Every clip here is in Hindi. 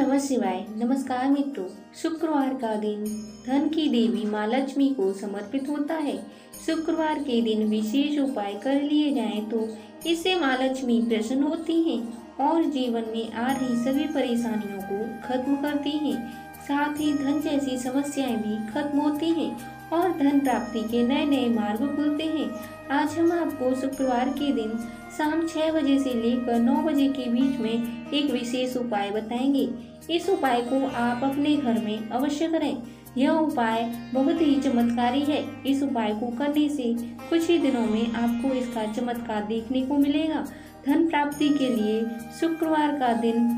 नमः शिवाय। नमस्कार मित्रों, शुक्रवार का दिन धन की देवी माँ लक्ष्मी को समर्पित होता है। शुक्रवार के दिन विशेष उपाय कर लिए जाएँ तो इससे माँ लक्ष्मी प्रसन्न होती हैं और जीवन में आ रही सभी परेशानियों को खत्म करती हैं। साथ ही धन जैसी समस्याएँ भी खत्म होती हैं और धन प्राप्ति के नए नए मार्ग खुलते हैं। आज हम आपको शुक्रवार के दिन शाम छह बजे से लेकर नौ बजे के बीच में एक विशेष उपाय बताएँगे। इस उपाय को आप अपने घर में अवश्य करें। यह उपाय बहुत ही चमत्कारी है। इस उपाय को करने से कुछ ही दिनों में आपको इसका चमत्कार देखने को मिलेगा। धन प्राप्ति के लिए शुक्रवार का दिन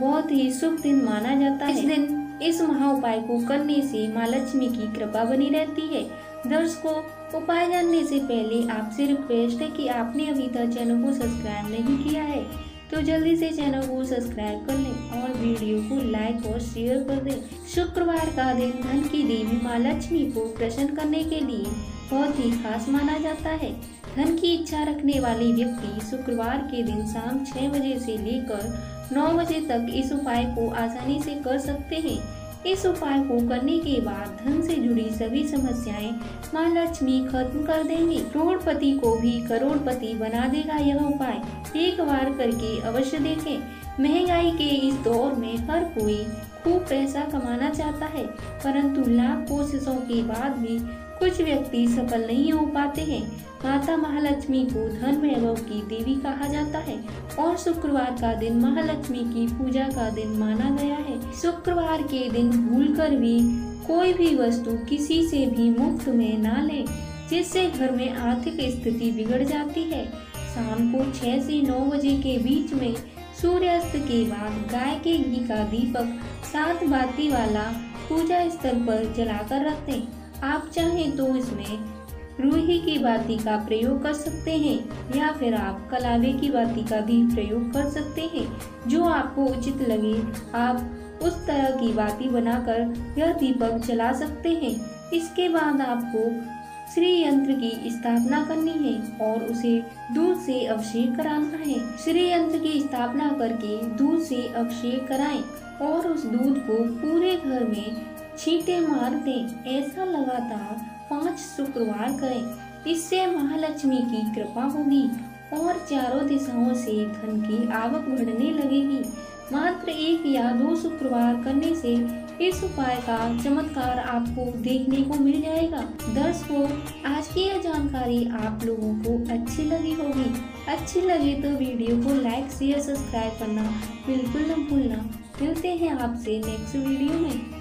बहुत ही शुभ दिन माना जाता है। इस दिन इस महा उपाय को करने से माँ लक्ष्मी की कृपा बनी रहती है। दर्शकों उपाय जानने से पहले आपसे रिक्वेस्ट है कि आपने अभी तक चैनल को सब्सक्राइब नहीं किया है तो जल्दी से चैनल को सब्सक्राइब कर लें और वीडियो को लाइक और शेयर कर दें। शुक्रवार का दिन धन की देवी माँ लक्ष्मी को प्रसन्न करने के लिए बहुत ही खास माना जाता है। धन की इच्छा रखने वाले व्यक्ति शुक्रवार के दिन शाम छह बजे से लेकर नौ बजे तक इस उपाय को आसानी से कर सकते हैं। इस उपाय को करने के बाद धन से जुड़ी सभी समस्याएँ माँ लक्ष्मी खत्म कर देंगी। करोड़पति को भी करोड़पति बना देगा यह उपाय। एक बार करके अवश्य देखें। महँगाई के इस दौर में हर कोई खूब पैसा कमाना चाहता है, परंतु लाख कोशिशों के बाद भी कुछ व्यक्ति सफल नहीं हो पाते हैं। माता महालक्ष्मी को धन वैभव की देवी कहा जाता है और शुक्रवार का दिन महालक्ष्मी की पूजा का दिन माना गया है। शुक्रवार के दिन भूलकर भी कोई भी वस्तु किसी से भी मुफ़्त में ना ले, जिससे घर में आर्थिक स्थिति बिगड़ जाती है। शाम को छह से नौ बजे के बीच में सूर्यास्त के बाद गाय के घी का दीपक सात बाती वाला पूजा स्थल पर जलाकर रखते आप चाहें तो इसमें रूही की बाती का प्रयोग कर सकते हैं, या फिर आप कलावे की बाती का भी प्रयोग कर सकते हैं। जो आपको उचित लगे, आप उस तरह की बाती बनाकर यह दीपक जला सकते हैं। इसके बाद आपको श्री यंत्र की स्थापना करनी है और उसे दूध से अभिषेक कराना है। श्री यंत्र की स्थापना करके दूध से अभिषेक कराएँ और उस दूध को पूरे घर में छींटे मार दें। ऐसा लगातार पाँच शुक्रवार करें। इससे महालक्ष्मी की कृपा होगी और चारों दिशाओं से धन की आवक बढ़ने लगेगी। मात्र एक या दो शुक्रवार करने से इस उपाय का चमत्कार आपको देखने को मिल जाएगा। दर्शकों, आज की यह जानकारी आप लोगों को अच्छी लगी होगी। अच्छी लगे तो वीडियो को लाइक शेयर सब्सक्राइब करना बिल्कुल न भूलना। मिलते हैं आपसे नेक्स्ट वीडियो में।